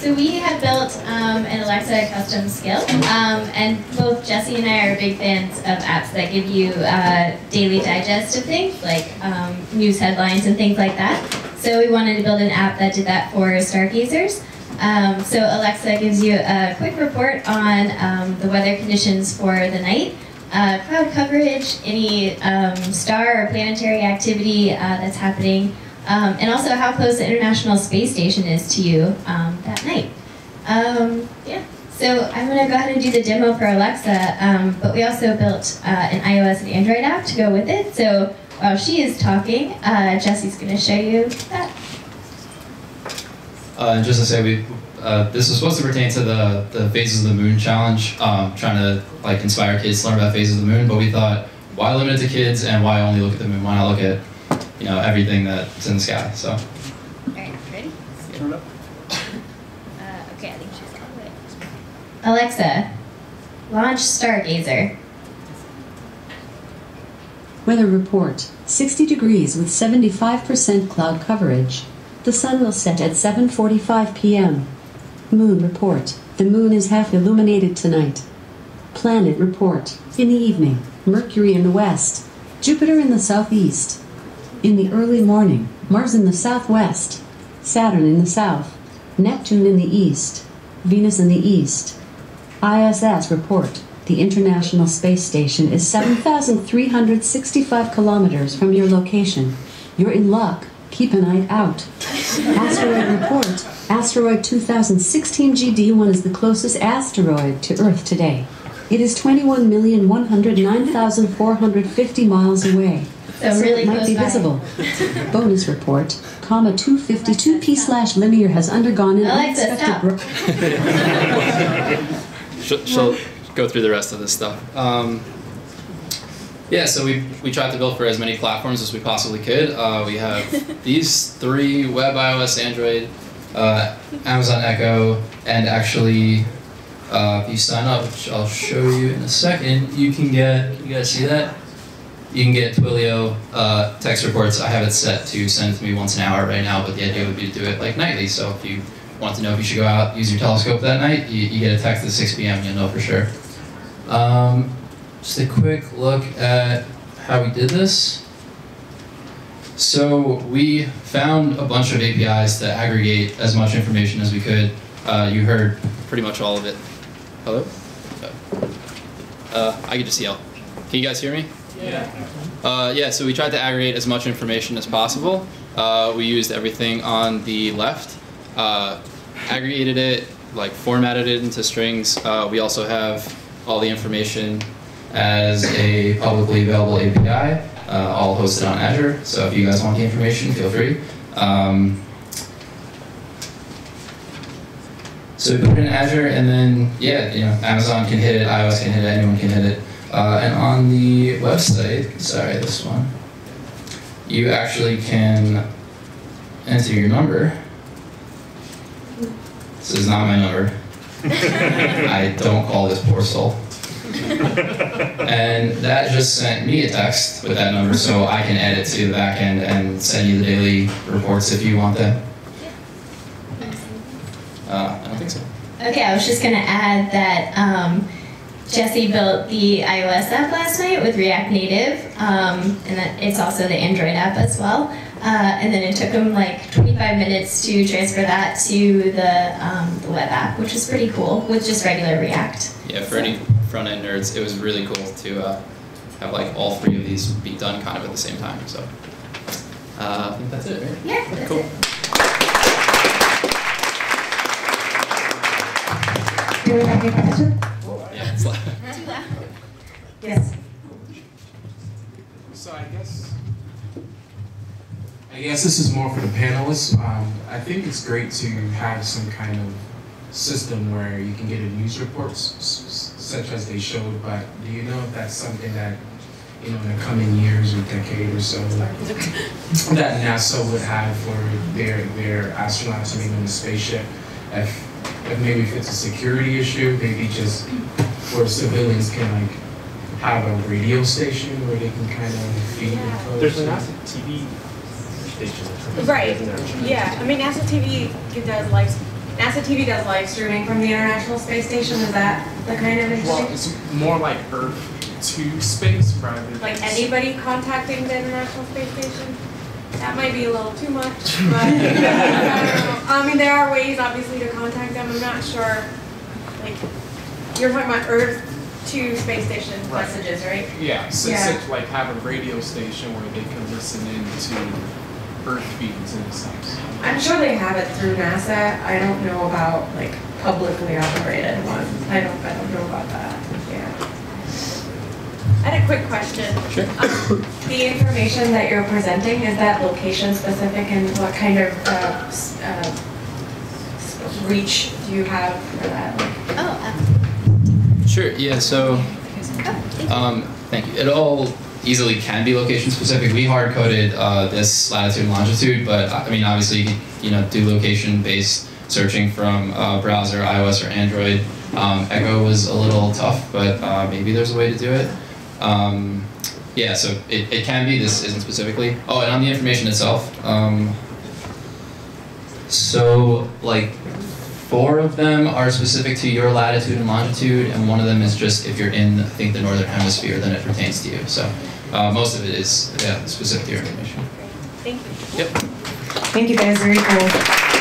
so we have built um, an Alexa custom skill, um, and both Jesse and I are big fans of apps that give you uh, daily digest of things, like um, news headlines and things like that. So we wanted to build an app that did that for stargazers. Um, so Alexa gives you a quick report on um, the weather conditions for the night, uh, cloud coverage, any um, star or planetary activity uh, that's happening, um, and also how close the International Space Station is to you um. Um, yeah, so I'm going to go ahead and do the demo for Alexa, um, but we also built uh, an iOS and Android app to go with it. So while she is talking, uh, Jesse's going to show you that. Uh, and just to say, we uh, this was supposed to pertain to the the phases of the moon challenge, um, trying to like inspire kids to learn about phases of the moon. But we thought, why limit it to kids, and why only look at the moon? Why not look at you know everything that's in the sky? So. All right, ready? Turn it up. Okay, I think she's got it. Alexa, launch Stargazer. Weather report 60 degrees with 75% cloud coverage. The sun will set at 7:45 p.m. Moon report. The moon is half illuminated tonight. Planet report. In the evening, Mercury in the west, Jupiter in the southeast. In the early morning, Mars in the southwest, Saturn in the south, Neptune in the east, Venus in the east. ISS report. The International Space Station is 7,365 kilometers from your location. You're in luck. Keep an eye out. Asteroid report. Asteroid 2016 GD1 is the closest asteroid to Earth today. It is 21,109,450 miles away. So really it might be by. visible. Bonus report, comet 252p slash linear has undergone an Alexa, unexpected stop. growth. she'll, she'll go through the rest of this stuff. Um, yeah, so we, we tried to build for as many platforms as we possibly could. Uh, we have these three web, iOS, Android, uh, Amazon Echo, and actually, uh, if you sign up, which I'll show you in a second, you can get, can you guys see that? You can get Twilio uh, text reports. I have it set to send to me once an hour right now, but the idea would be to do it like nightly. So if you want to know if you should go out, use your telescope that night, you, you get a text at 6 p.m. You'll know for sure. Um, just a quick look at how we did this. So we found a bunch of APIs to aggregate as much information as we could. Uh, you heard pretty much all of it. Hello? Uh, I can just yell. Can you guys hear me? Yeah. Uh, yeah, so we tried to aggregate as much information as possible. Uh, we used everything on the left, uh, aggregated it, like formatted it into strings. Uh, we also have all the information as a publicly available API, uh, all hosted on Azure. So if you guys want the information, feel free. Um, so we put it in Azure, and then yeah, you know, Amazon can hit it, iOS can hit it, anyone can hit it. Uh, and on the website, sorry, this one, you actually can enter your number. This is not my number. I don't call this poor soul. and that just sent me a text with that number so I can add it to the back end and send you the daily reports if you want them. Uh, I don't think so. Okay, I was just going to add that um, Jesse built the iOS app last night with React Native, um, and that it's also the Android app as well. Uh, and then it took him like 25 minutes to transfer that to the, um, the web app, which is pretty cool with just regular React. Yeah, for any front end nerds, it was really cool to uh, have like all three of these be done kind of at the same time. So uh, I think that's it, right? Yeah, that's Cool. it. Do we have any questions? Yeah, it's like, Yes. So I guess. I guess this is more for the panelists. Um, I think it's great to have some kind of system where you can get a news report, s- s- such as they showed. But do you know if that's something that, you know, in the coming years or decade or so, that NASA would have for their their astronauts maybe in the spaceship? If, if maybe if it's a security issue, maybe just where civilians can like have a radio station where they can kind of feed info. There's a NASA TV station. Right. Isn't? Yeah, I mean, NASA TV does like NASA TV does live streaming from the International Space Station. Is that the kind of Well, interesting? it's more like Earth to space rather than Like anybody contacting the International Space Station? That might be a little too much, but I don't know. I mean, there are ways obviously to contact them. I'm not sure. Like, you're talking about Earth to space station Right. messages, right? Yeah, so Yeah. it's like have a radio station where they can listen in to Earth feeds in a sense. I'm sure they have it through NASA. I don't know about like publicly operated ones. I don't, I don't know about that. Yeah. I had a quick question. Sure. Um, The information that you're presenting, is that location specific and what kind of uh, uh, reach do you have for that? Oh, absolutely. Sure. Yeah. So. Um, thank you. It all easily can be location specific. We hard coded uh, this latitude and longitude, but I mean, obviously, you you know do location based searching from uh, browser, iOS or Android. Um, Echo was a little tough, but uh, maybe there's a way to do it. Um, yeah, so it, it can be. This isn't specifically. Oh, and on the information itself. Um, so like four of them are specific to your latitude and longitude, and one of them is just if you're in, I think, the northern hemisphere, then it pertains to you. So uh, most of it is yeah, specific to your information. Thank you. Yep. Thank you guys, very cool.